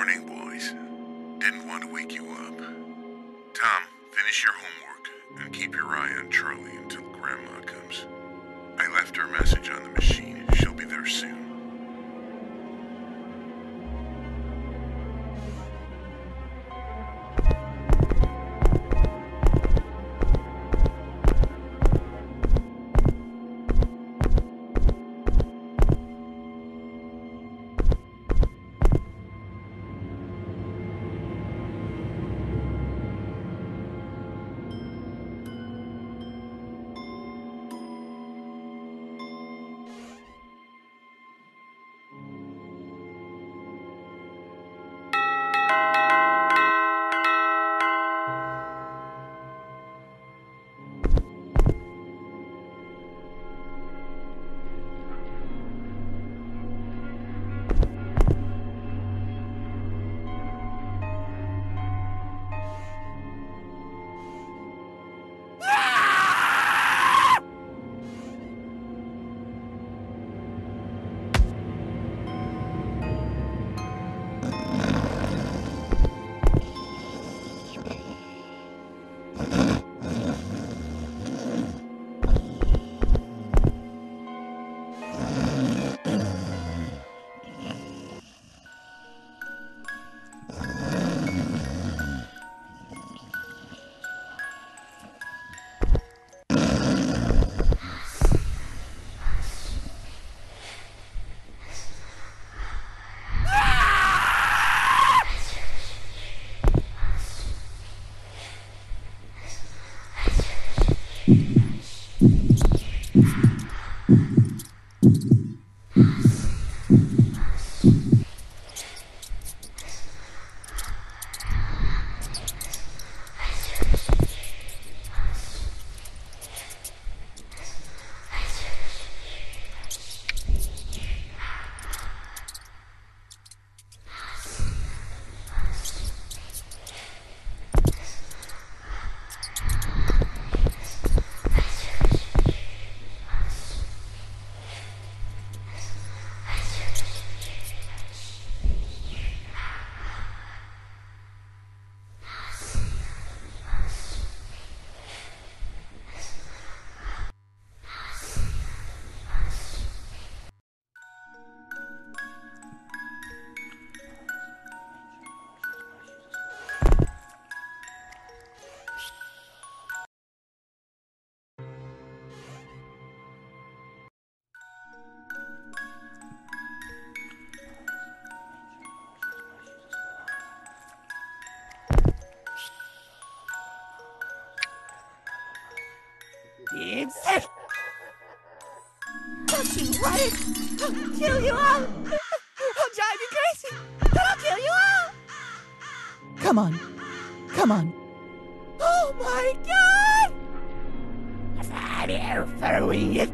Morning, boys. Didn't want to wake you up. Tom, finish your homework and keep your eye on Charlie until Grandma comes. I left her message on the machine. She'll be there soon. I'll kill you all! I'll drive you crazy! I'll kill you all! Come on. Come on. Oh my god! I'm following it.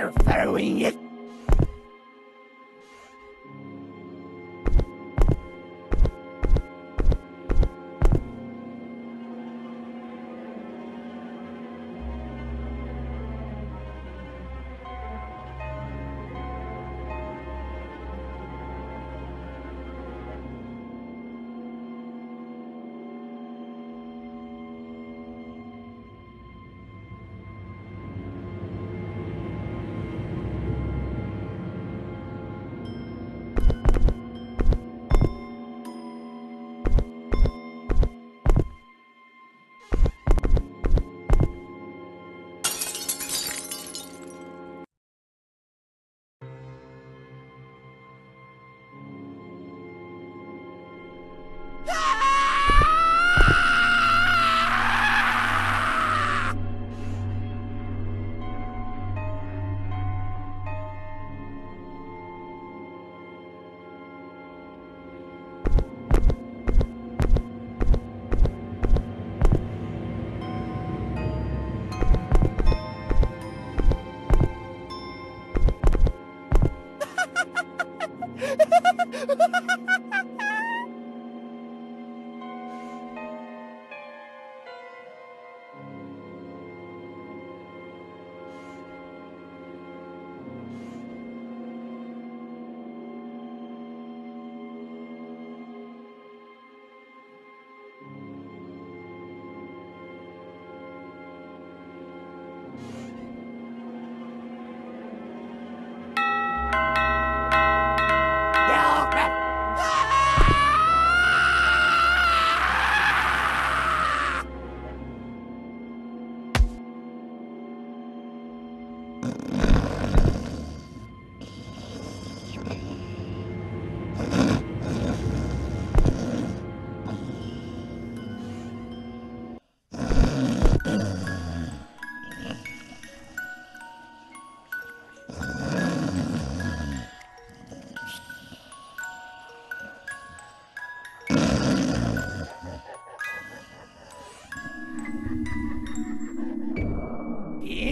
Father following it.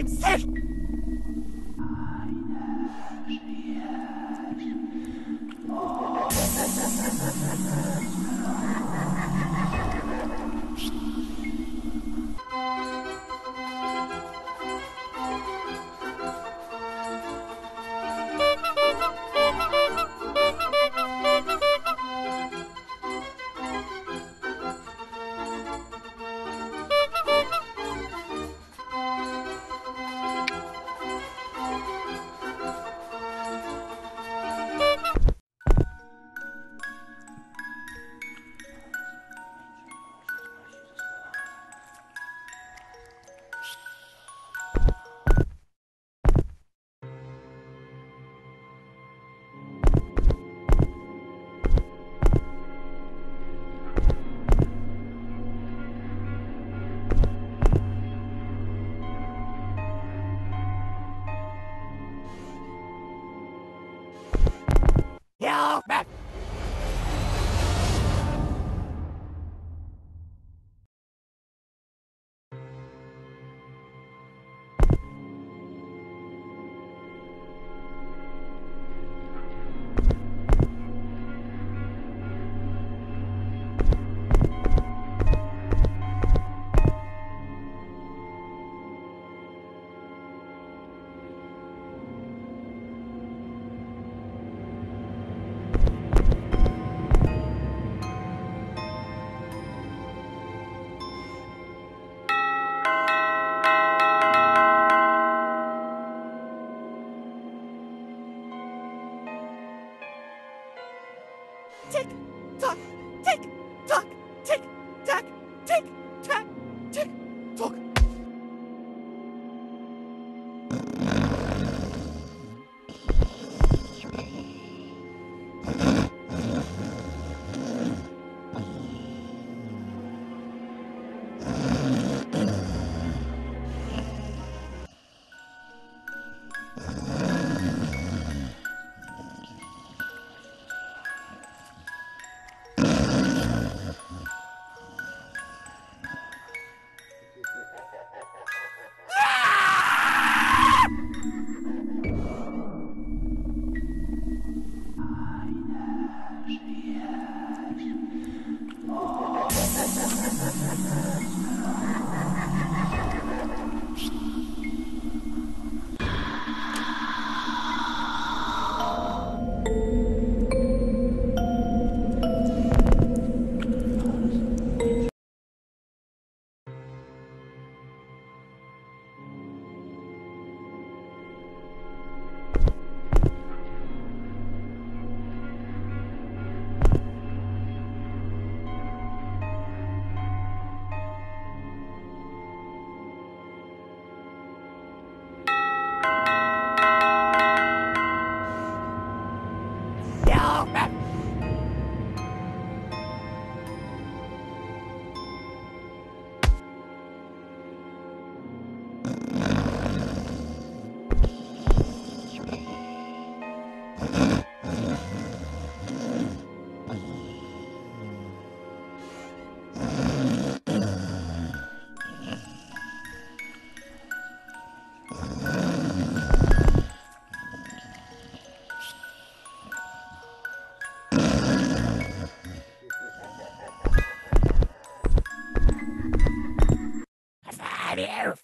Himself!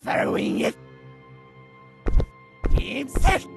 Following it. Himself.